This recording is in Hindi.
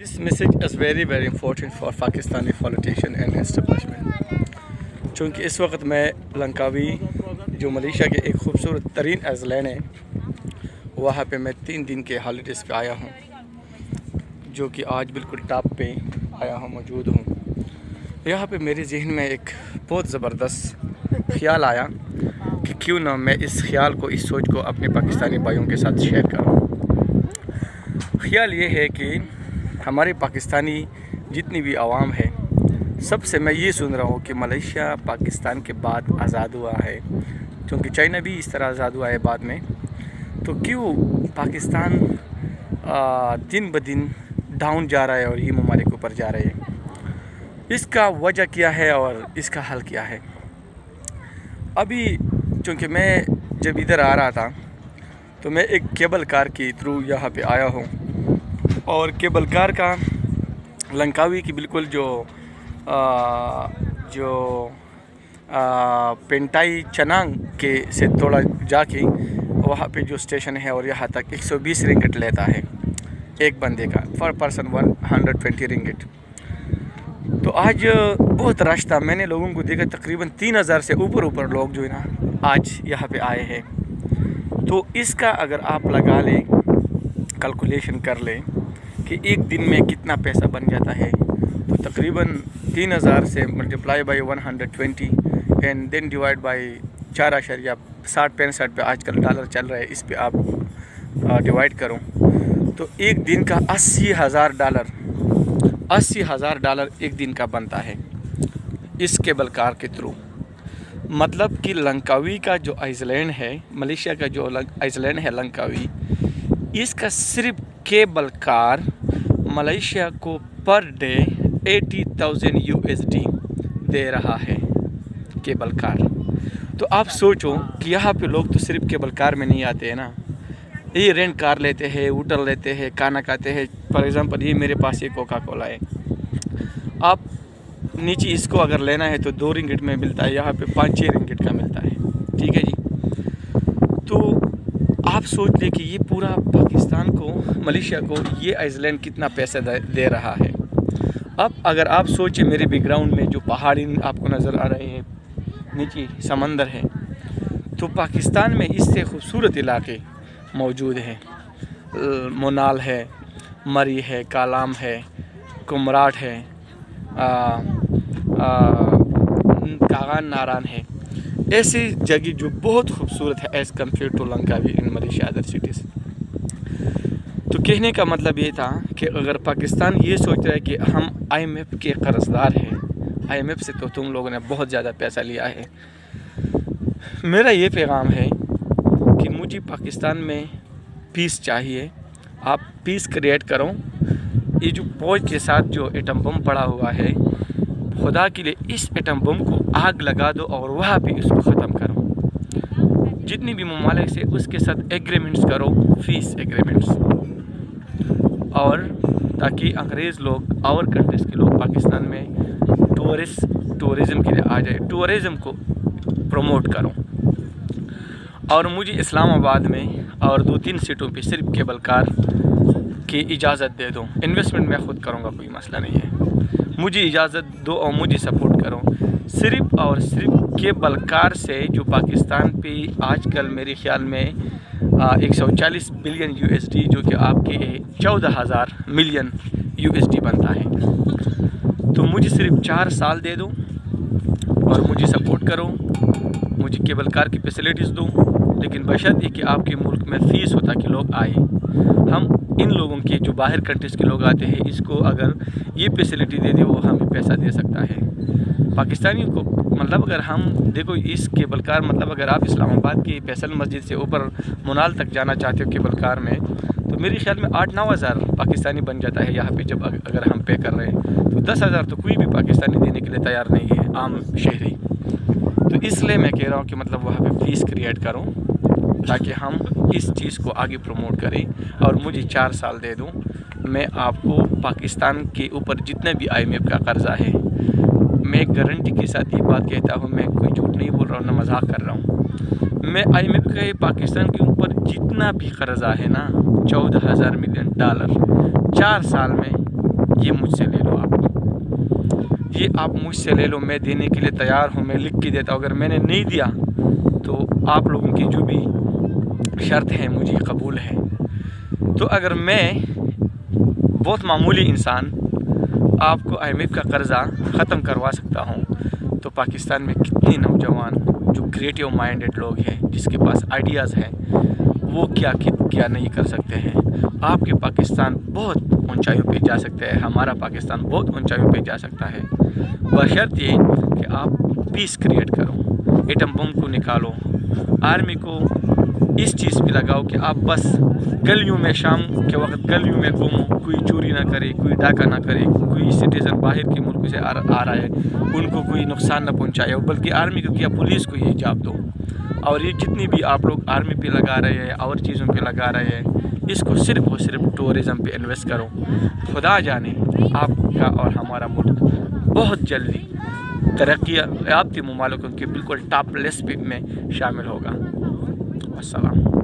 This message is very very important for Pakistani politician and establishment. चूँकि इस वक्त मैं लंकावी, जो मलेशिया के एक खूबसूरत तरीन आइसलैंड है, वहाँ पे मैं तीन दिन के हॉलीडेज़ पे आया हूँ, जो कि आज बिल्कुल टॉप पे आया हूँ, मौजूद हूँ यहाँ पे मेरे जहन में एक बहुत ज़बरदस्त ख्याल आया कि क्यों ना मैं इस ख्याल को, इस सोच को अपने पाकिस्तानी भाइयों के साथ शेयर करूँ ख्याल ये है कि हमारे पाकिस्तानी जितनी भी आवाम है, सबसे मैं ये सुन रहा हूँ कि मलेशिया पाकिस्तान के बाद आज़ाद हुआ है। क्योंकि चाइना भी इस तरह आज़ाद हुआ है बाद में तो क्यों पाकिस्तान दिन ब दिन डाउन जा रहा है और ये ममालिक ऊपर जा रहे हैं? इसका वजह क्या है और इसका हल क्या है? अभी चूँकि मैं जब इधर आ रहा था तो मैं एक केबल कार के थ्रू यहाँ पे आया हूँ। और केबल कार का लंकावी की बिल्कुल जो आ, जो पेंटाई चनांग के से थोड़ा जाके वहाँ पे जो स्टेशन है और यहाँ तक 120 रिंगट लेता है एक बंदे का पर person one hundred twenty ringgit. तो आज बहुत रश था मैंने लोगों को देखा तकरीबन तीन हज़ार से ऊपर ऊपर लोग जो है ना आज यहाँ पे आए हैं। तो इसका अगर आप लगा लें कैलकुलेशन कर लें कि एक दिन में कितना पैसा बन जाता है? तो तकरीबन तीन हज़ार से multiply by one hundred twenty and then divide by चार अशरिया साठ पैंसठ पे आजकल डॉलर चल रहा है, इस पे आप डिवाइड करो। तो एक दिन का अस्सी हज़ार डॉलर अस्सी हज़ार डॉलर एक दिन का बनता है इस केबल कार के थ्रू मतलब कि लंकावी का जो आइसलैंड है, मलेशिया का जो आइसलैंड है लंकावी, इसका सिर्फ़ केबल कार मलेशिया को पर डे एटी थाउज़ेंड यू दे रहा है केबल कार। तो आप सोचो कि यहाँ पे लोग तो सिर्फ़ केबल कार में नहीं आते हैं ना। ये रेंट कार लेते हैं होटल लेते हैं, खाना खाते हैं। फॉर एग्ज़ाम्पल ये मेरे पास ये कोका कोला है। आप नीचे इसको अगर लेना है तो दो रिंगट में मिलता है, यहाँ पे पाँच छः रिंगट का मिलता है ठीक है जी तो आप सोच लें कि ये पूरा पाकिस्तान को, मलेशिया को, ये आइसलैंड कितना पैसा दे रहा है। अब अगर आप सोचें, मेरे बैकग्राउंड में जो पहाड़ी आपको नज़र आ रहे हैं, नीचे समंदर है तो पाकिस्तान में इससे खूबसूरत इलाके मौजूद हैं। मोनाल है, मरी है, कालाम है, कुमराट है कागान नारान है। ऐसी जगह जो बहुत खूबसूरत है as compare to Langkawi in Malaysia other cities तो कहने का मतलब ये था कि अगर पाकिस्तान ये सोच रहा है कि हम आईएमएफ के कर्जदार हैं आईएमएफ से तो तुम लोगों ने बहुत ज़्यादा पैसा लिया है। मेरा ये पैगाम है कि मुझे पाकिस्तान में पीस चाहिए। आप पीस क्रिएट करो। ये जो फौज के साथ जो एटम बम पड़ा हुआ है खुदा के लिए इस एटम बम को आग लगा दो और वह भी इसको ख़त्म करो। जितनी भी ममालिक से उसके साथ एग्रीमेंट्स करो फ़ीस एग्रीमेंट्स और ताकि अंग्रेज़ लोग और कंट्रीज़ के लोग पाकिस्तान में टूरिस्ट टूरिज़म के लिए आ जाए। टूरिज़म को प्रमोट करो। और मुझे इस्लामाबाद में और दो तीन सीटों पे सिर्फ़ केबल कार की इजाज़त दे दो। इन्वेस्टमेंट मैं ख़ुद करूँगा, कोई मसला नहीं है। मुझे इजाज़त दो और मुझे सपोर्ट करो। सिर्फ़ और सिर्फ़ केबल कार से जो पाकिस्तान पे आजकल मेरे ख्याल में एक सौ चालीस बिलियन यूएसडी जो कि आपके चौदह हज़ार मिलियन यूएसडी बनता है। तो मुझे सिर्फ़ चार साल दे दो और मुझे सपोर्ट करो। मुझे केबल कार की फैसिलिटीज़ दो, लेकिन बशर्त ये कि आपके मुल्क में फ़ीस होता कि लोग आए। हम इन लोगों के जो बाहर कंट्रीज़ के लोग आते हैं, इसको अगर ये फैसिलिटी दे दे, वो हमें पैसा दे सकता है। पाकिस्तानियों को मतलब अगर हम, देखो, इस केबल कार मतलब अगर आप इस्लामाबाद की फैसल मस्जिद से ऊपर मुनाल तक जाना चाहते हो केबल कार में तो मेरे ख्याल में आठ नौ हज़ार पाकिस्तानी बन जाता है यहाँ पे जब अगर हम पे कर रहे हैं। तो दस हज़ार तो कोई भी पाकिस्तानी देने के लिए तैयार नहीं है, आम शहरी। तो इसलिए मैं कह रहा हूँ कि मतलब वहाँ पे फ़ीस क्रिएट करूँ। ताकि हम इस चीज़ को आगे प्रमोट करें और मुझे चार साल दे दूँ। मैं आपको पाकिस्तान के ऊपर जितना भी आईएमएफ का कर्ज़ा है, मैं गारंटी के साथ ये बात कहता हूँ, मैं कोई झूठ नहीं बोल रहा हूँ, ना मज़ाक कर रहा हूँ। मैं आईएमएफ का पाकिस्तान के ऊपर जितना भी कर्ज़ा है ना, चौदह हज़ार मिलियन डॉलर, चार साल में ये मुझसे ले लो आप। ये आप मुझसे ले लो, मैं देने के लिए तैयार हूँ, मैं लिख के देता हूँ। अगर मैंने नहीं दिया तो आप लोगों की जो भी शर्त है, मुझे कबूल है। तो अगर मैं बहुत मामूली इंसान, आपको आई का कर्ज़ा ख़त्म करवा सकता हूँ तो पाकिस्तान में कितने नौजवान, जो क्रिएटिव माइंडेड लोग हैं, जिसके पास आइडियाज़ हैं, वो क्या क्या नहीं कर सकते हैं? आपके पाकिस्तान बहुत ऊंचाइयों पे जा सकते हैं, हमारा पाकिस्तान बहुत ऊंचाइयों पे जा सकता है। बशर्त ये कि आप पीस क्रिएट करो एटम बम को निकालो आर्मी को इस चीज़ पे लगाओ कि आप बस गलियों में शाम के वक्त गलियों में घूमो कोई चोरी ना करे कोई डाका ना करे कोई सिटीज़न बाहर के मुल्क से आ, आ रहा है उनको कोई नुकसान ना पहुँचाए बल्कि आर्मी को या पुलिस को ये जवाब दो। और ये जितनी भी आप लोग आर्मी पे लगा रहे हैं और चीज़ों पे लगा रहे हैं इसको सिर्फ़ और सिर्फ़ टूरिज़म पे इन्वेस्ट करो। खुदा जाने आपका और हमारा मुल्क बहुत जल्दी तरक्की याफ्ती ममालकों के बिल्कुल टॉप लिस्ट में शामिल होगा। Wassalam.